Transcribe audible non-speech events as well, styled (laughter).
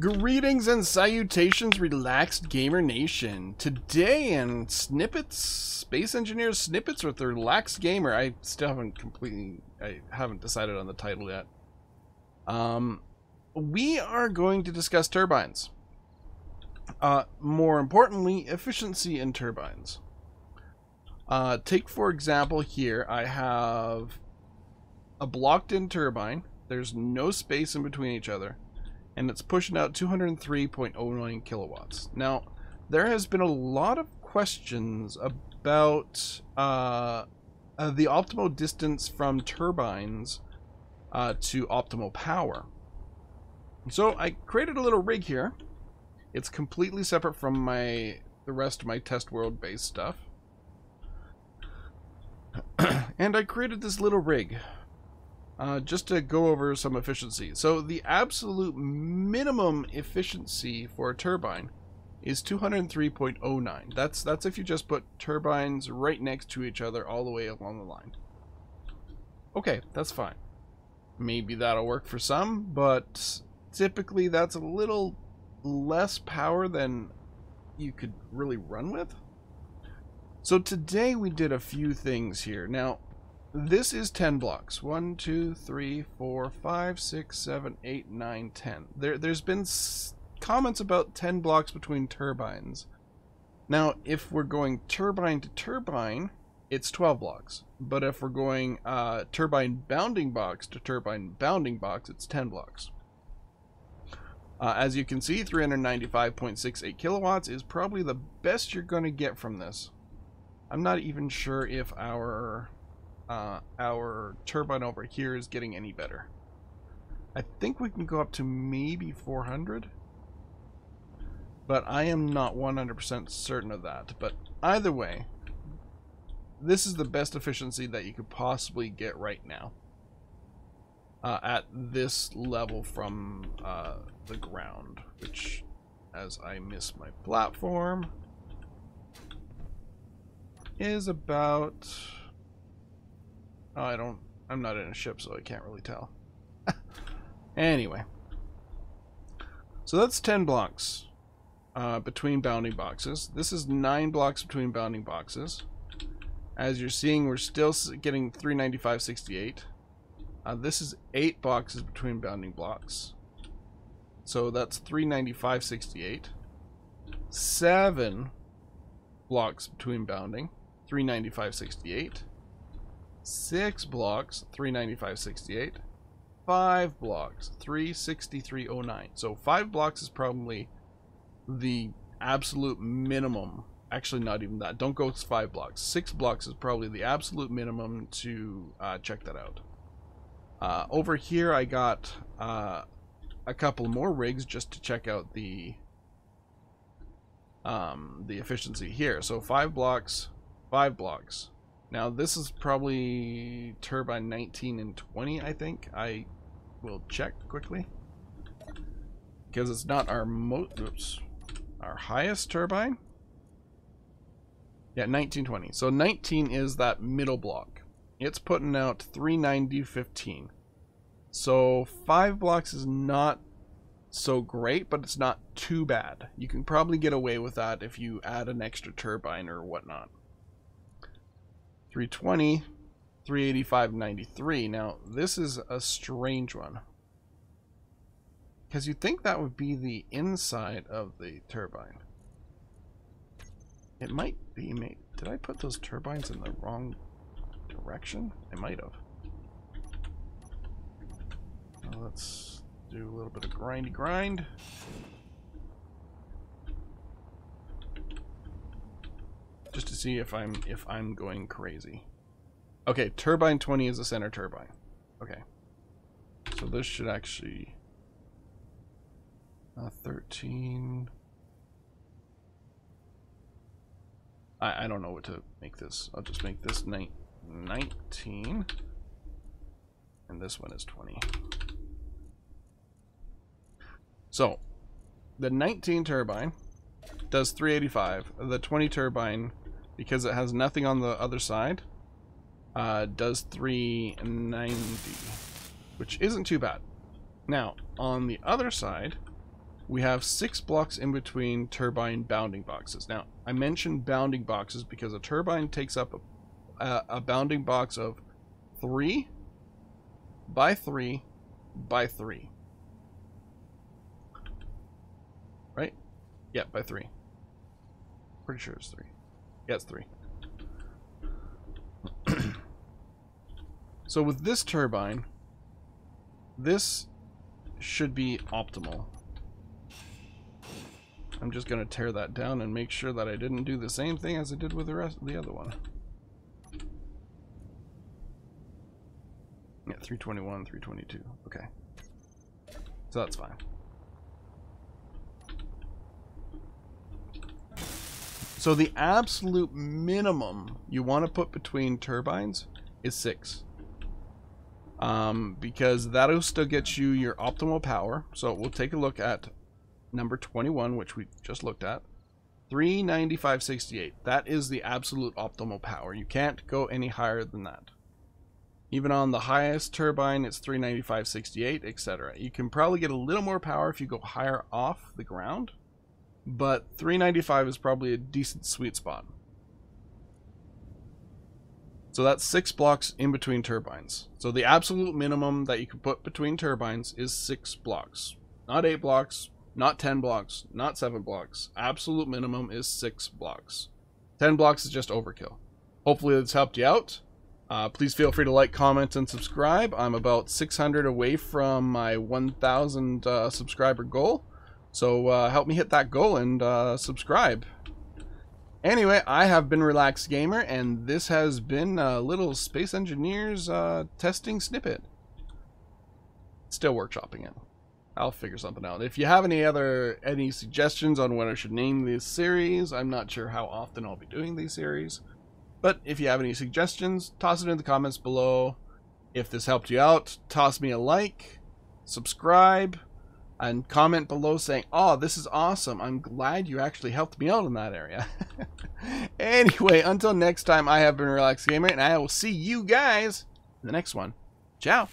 Greetings and salutations, relaxed gamer nation. Today in snippets, space engineers snippets with the relaxed gamer. I still haven't completely, I haven't decided on the title yet. Um, we are going to discuss turbines. Uh, more importantly, efficiency in turbines. Uh, take for example here, I have a blocked-in turbine. There's no space in between each other and it's pushing out 203.09 kilowatts. Now, there has been a lot of questions about uh, uh, the optimal distance from turbines uh, to optimal power. So I created a little rig here. It's completely separate from my the rest of my test world based stuff. (clears throat) and I created this little rig uh, just to go over some efficiency. So the absolute minimum efficiency for a turbine is 203.09. That's that's if you just put turbines right next to each other all the way along the line. Okay, that's fine. Maybe that'll work for some, but typically that's a little less power than you could really run with. So today we did a few things here. Now, this is 10 blocks. 1, 2, 3, 4, 5, 6, 7, 8, 9, 10. There, there's been comments about 10 blocks between turbines. Now, if we're going turbine to turbine, it's 12 blocks. But if we're going uh, turbine bounding box to turbine bounding box, it's 10 blocks. Uh, as you can see, 395.68 kilowatts is probably the best you're going to get from this. I'm not even sure if our uh, our turbine over here is getting any better. I think we can go up to maybe 400. But I am not 100% certain of that. But either way, this is the best efficiency that you could possibly get right now. Uh, at this level from uh, the ground, which, as I miss my platform, is about Oh, I don't... I'm not in a ship, so I can't really tell. (laughs) anyway. So that's 10 blocks uh, between bounding boxes. This is 9 blocks between bounding boxes. As you're seeing, we're still getting 395.68. Uh, this is 8 boxes between bounding blocks. So that's 395.68. 7 blocks between bounding. 395.68 six blocks, 395.68. Five blocks, 363.09. So five blocks is probably the absolute minimum. Actually, not even that. Don't go five blocks. Six blocks is probably the absolute minimum to uh, check that out. Uh, over here, I got uh, a couple more rigs just to check out the um, the efficiency here. So five blocks, five blocks, now this is probably turbine 19 and 20, I think. I will check quickly. Because it's not our mo oops, our highest turbine. Yeah, 1920. So 19 is that middle block. It's putting out 390.15. So five blocks is not so great, but it's not too bad. You can probably get away with that if you add an extra turbine or whatnot. 320, 385.93. Now, this is a strange one. Because you'd think that would be the inside of the turbine. It might be, mate. Did I put those turbines in the wrong direction? I might have. Well, let's do a little bit of grindy grind. Just to see if I'm if I'm going crazy. Okay, turbine 20 is the center turbine. Okay. So this should actually uh, 13 I, I don't know what to make this. I'll just make this 19 and this one is 20. So, the 19 turbine does 385. The 20 turbine because it has nothing on the other side, uh, does 390, which isn't too bad. Now, on the other side, we have six blocks in between turbine bounding boxes. Now, I mentioned bounding boxes because a turbine takes up a, a, a bounding box of three by three by three. Right? Yeah, by three. Pretty sure it's three. Yeah, it's three. (clears throat) so with this turbine, this should be optimal. I'm just going to tear that down and make sure that I didn't do the same thing as I did with the rest of the other one. Yeah, 321, 322. Okay. So that's fine. So the absolute minimum you want to put between turbines is 6. Um, because that'll still get you your optimal power. So we'll take a look at number 21, which we just looked at. 395.68. That is the absolute optimal power. You can't go any higher than that. Even on the highest turbine, it's 395.68, etc. You can probably get a little more power if you go higher off the ground, but 395 is probably a decent sweet spot. So that's six blocks in between turbines. So the absolute minimum that you can put between turbines is six blocks. Not eight blocks, not 10 blocks, not seven blocks. Absolute minimum is six blocks. 10 blocks is just overkill. Hopefully this helped you out. Uh, please feel free to like, comment, and subscribe. I'm about 600 away from my 1,000 uh, subscriber goal. So uh, help me hit that goal and uh, subscribe. Anyway, I have been Relaxed Gamer, and this has been a little Space Engineers uh, testing snippet. Still workshopping it. I'll figure something out. If you have any other any suggestions on what I should name this series, I'm not sure how often I'll be doing these series. But if you have any suggestions, toss it in the comments below. If this helped you out, toss me a like, subscribe, and comment below saying, oh, this is awesome. I'm glad you actually helped me out in that area. (laughs) anyway, until next time, I have been Relaxed Gamer, and I will see you guys in the next one. Ciao.